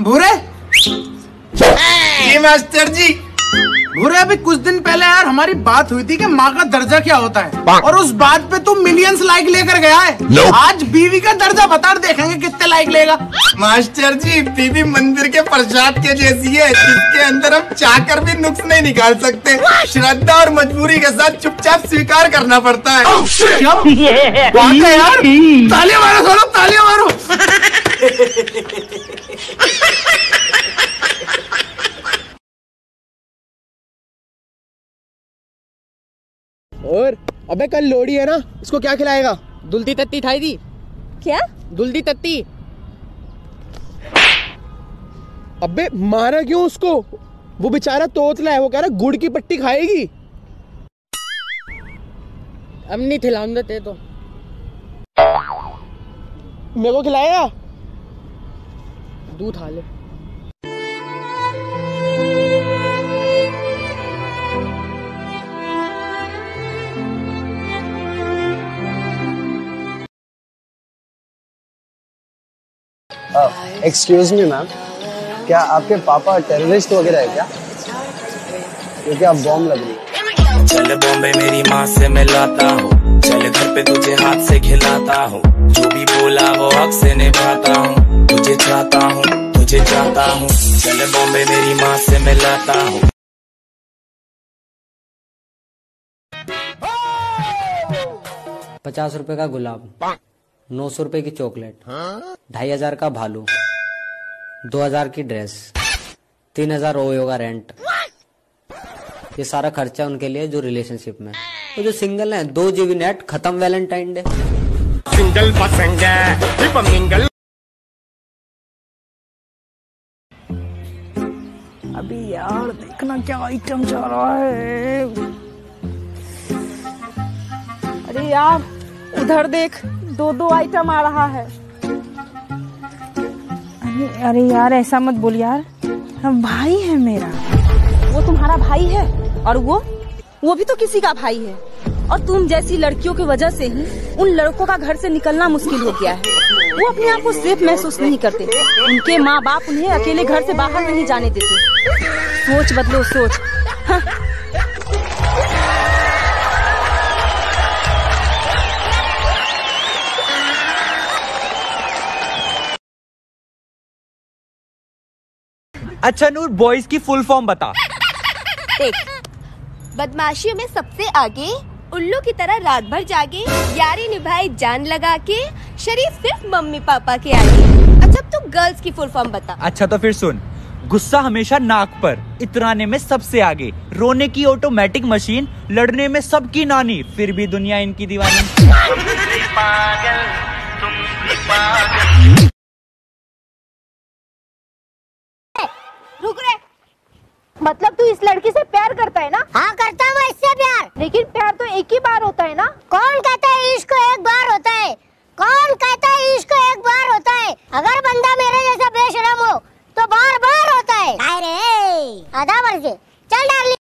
भूरे? जी मास्टर जी। भूरे अभी कुछ दिन पहले यार हमारी बात हुई थी कि माँ का दर्जा क्या होता है। और उस बात पे तू मिलियंस लाइक लेकर गया है। आज बीवी का दर्जा बता देखेंगे कितने लाइक लेगा। मास्टर जी बीवी मंदिर के प्रसाद के जैसी है। जिसके अंदर हम चाहकर भी नुक्स नहीं निकाल सकते। श्रद्धा और मजबूरी के साथ चुपचाप स्वीकार करना पड़ता है। क्या बात है यार तालियाँ मारो तालियाँ मारो। और अबे कल लोड़ी है ना इसको क्या खिलाएगा? दुलती तत्ती खाई थी क्या? दुलती तत्ती। अबे मारा क्यों उसको? वो बेचारा तोतला है वो कह रहा गुड़ की पट्टी खाएगी। अब नहीं खिलाऊँगा ते तो। मेरे को खिलाएगा? दूध हाले एक्सक्यूज मी मैम क्या आपके पापा टेररिस्ट वगैरह है क्या? क्योंकि आप बॉम्ब लग रही है। चल बॉम्बे मेरी माँ से मिलाता हूँ। चल घर पे तुझे हाथ से खिलाता हूँ। जो भी बोला वो हक से निभाता हूँ। तुझे चाहता हूँ तुझे चाहता हूँ। चल बॉम्बे मेरी माँ से मिलाता हूँ। पचास रुपए का गुलाब। नौ सौ रुपए की चॉकलेट ढाई हज़ार का भालू दो हज़ार की ड्रेस तीन हज़ार ओयो का रेंट। ये सारा खर्चा उनके लिए जो रिलेशनशिप में। तो जो सिंगल है दो जीबी नेट खत्म वैलेंटाइन डे सिंगल सिंगल अभी यार देखना क्या आइटम चल रहा है। अरे यार उधर देख दो दो आइटम आ रहा है। अरे अरे यार, ऐसा मत बोल यार। हम भाई है मेरा। वो तुम्हारा भाई है, और वो वो भी तो किसी का भाई है। और तुम जैसी लड़कियों की वजह से ही उन लड़कों का घर से निकलना मुश्किल हो गया है। वो अपने आप को सेफ़ महसूस नहीं करते। उनके माँ बाप उन्हें अकेले घर से बाहर नहीं जाने देते। सोच बदलो, सोच। हाँ। अच्छा नूर बॉयज़ की फुल फॉर्म बता। देख बदमाशियों में सबसे आगे उल्लू की तरह रात भर जागे यारी निभाए जान लगा के शरीफ सिर्फ़ मम्मी पापा के आगे। अच्छा अब तू गर्ल्स की फुल फॉर्म बता। अच्छा तो फिर सुन। गुस्सा हमेशा नाक पर इतराने में सबसे आगे। रोने की ऑटोमेटिक मशीन लड़ने में सबकी नानी फिर भी दुनिया इनकी दीवानी। मतलब तू इस लड़की से प्यार करता है ना? हाँ करता हूँ इससे प्यार। लेकिन प्यार तो एक ही बार होता है ना? कौन कहता है इश्क एक बार होता है? कौन कहता है इश्क एक बार होता है? अगर बंदा मेरे जैसा बेशरम हो तो बार बार होता है। अरे आधा मर चल डाली